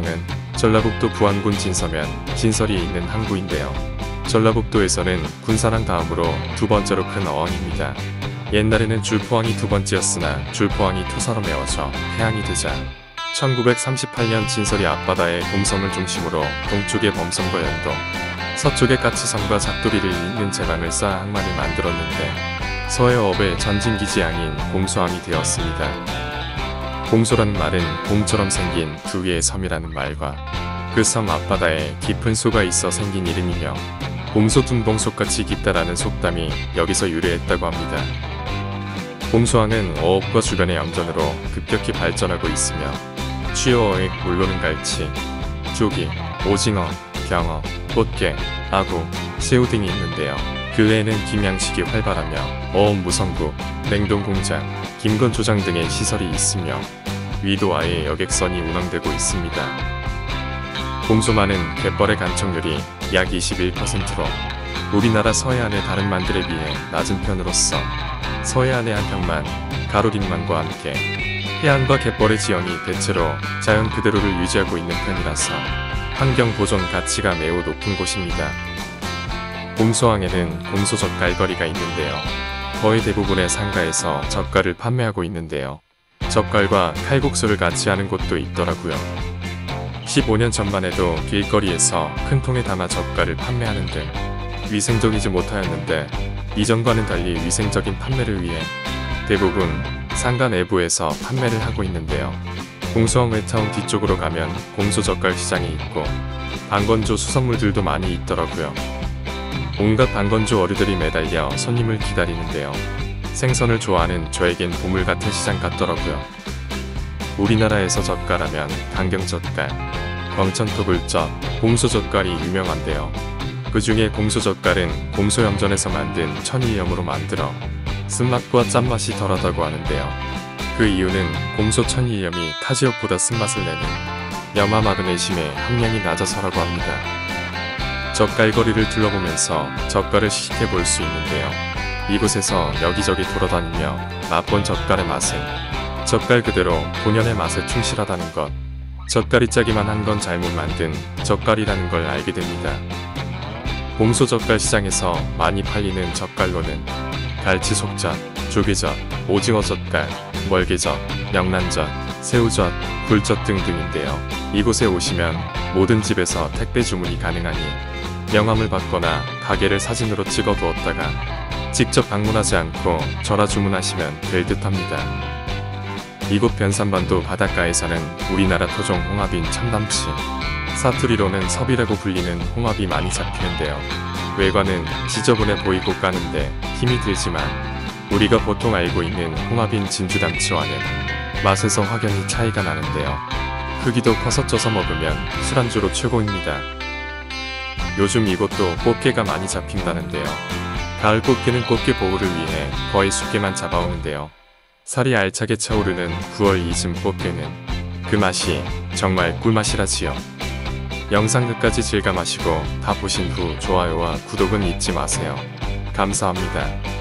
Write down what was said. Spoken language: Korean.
봉소항은 전라북도 부안군 진서면 진설이 있는 항구인데요. 전라북도에서는 군사랑 다음으로 두 번째로 큰 어항입니다. 옛날에는 줄포항이 두 번째였으나 줄포항이 토사로 메워져 해항이 되자 1938년 진설이 앞바다의 곰섬을 중심으로 동쪽의 범섬과 연도, 서쪽의 까치섬과 작도리를 잇는 제방을 쌓아 항만을 만들었는데 서해 어업의 전진기지 항인 곰소항이 되었습니다. 곰소라는 말은 곰처럼 생긴 두 개의 섬이라는 말과 그 섬 앞바다에 깊은 소가 있어 생긴 이름이며 곰소 둔봉속같이 깊다라는 속담이 여기서 유래했다고 합니다. 곰소항은 어업과 주변의 염전으로 급격히 발전하고 있으며 주요 어획 물론은 갈치, 조기, 오징어, 병어, 꽃게, 아구, 새우 등이 있는데요. 그 외에는 김양식이 활발하며 어업 무성구, 냉동공장, 김건 조장 등의 시설이 있으며 위도 아예 여객선이 운항되고 있습니다. 곰소만은 갯벌의 간척률이 약 21%로 우리나라 서해안의 다른 만들에 비해 낮은 편으로서 서해안의 한평만, 가로림만과 함께 해안과 갯벌의 지형이 대체로 자연 그대로를 유지하고 있는 편이라서 환경 보존 가치가 매우 높은 곳입니다. 곰소항에는 곰소 젓 갈 거리가 있는데요. 거의 대부분의 상가에서 젓갈을 판매하고 있는데요. 젓갈과 칼국수를 같이 하는 곳도 있더라고요. 15년 전만 해도 길거리에서 큰 통에 담아 젓갈을 판매하는 등 위생적이지 못하였는데 이전과는 달리 위생적인 판매를 위해 대부분 상가 내부에서 판매를 하고 있는데요. 공수항 외타운 뒤쪽으로 가면 공소젓갈 시장이 있고 방건조 수산물들도 많이 있더라고요. 온갖 방건조 어류들이 매달려 손님을 기다리는데요. 생선을 좋아하는 저에겐 보물 같은 시장 같더라고요. 우리나라에서 젓갈하면 강경젓갈, 광천토굴젓, 곰소젓갈이 유명한데요. 그 중에 곰소젓갈은 곰소염전에서 만든 천일염으로 만들어 쓴맛과 짠맛이 덜하다고 하는데요. 그 이유는 곰소 천일염이 타지역보다 쓴맛을 내는 염화 마그네슘의 함량이 낮아서라고 합니다. 젓갈거리를 둘러보면서 젓갈을 시식해 볼 수 있는데요. 이곳에서 여기저기 돌아다니며 맛본 젓갈의 맛은 젓갈 그대로 본연의 맛에 충실하다는 것. 젓갈이 짜기만 한 건 잘못 만든 젓갈이라는 걸 알게 됩니다. 곰소 젓갈 시장에서 많이 팔리는 젓갈로는 갈치 속젓, 조개젓, 오징어 젓갈, 멀개젓, 명란젓, 새우젓, 굴젓 등등인데요. 이곳에 오시면 모든 집에서 택배 주문이 가능하니 명함을 받거나 가게를 사진으로 찍어 두었다가 직접 방문하지 않고 전화 주문하시면 될 듯합니다. 이곳 변산반도 바닷가에서는 우리나라 토종 홍합인 참담치, 사투리로는 섭이라고 불리는 홍합이 많이 잡히는데요. 외관은 지저분해 보이고 까는데 힘이 들지만 우리가 보통 알고 있는 홍합인 진주담치와는 맛에서 확연히 차이가 나는데요. 크기도 커서 쪄서 먹으면 술안주로 최고입니다. 요즘 이곳도 꽃게가 많이 잡힌다는데요. 가을 꽃게는 꽃게 보호를 위해 거의 숙게만 잡아오는데요. 살이 알차게 차오르는 9월 이즘 꽃게는 그 맛이 정말 꿀맛이라지요. 영상 끝까지 즐겨마시고 다 보신 후 좋아요와 구독은 잊지 마세요. 감사합니다.